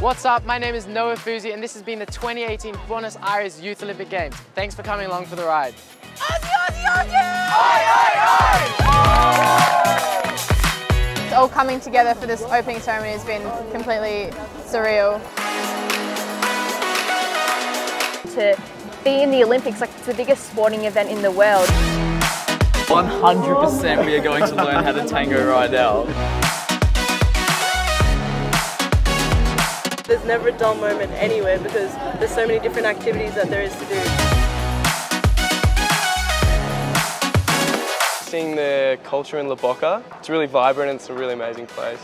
What's up? My name is Noah Fuzi and this has been the 2018 Buenos Aires Youth Olympic Games. Thanks for coming along for the ride. Aussie, Aussie, Aussie! All coming together for this opening ceremony has been completely surreal. To be in the Olympics, like it's the biggest sporting event in the world. 100% we are going to learn how to tango right now. There's never a dull moment anywhere because there's so many different activities that there is to do. Seeing the culture in La Boca, it's really vibrant and it's a really amazing place.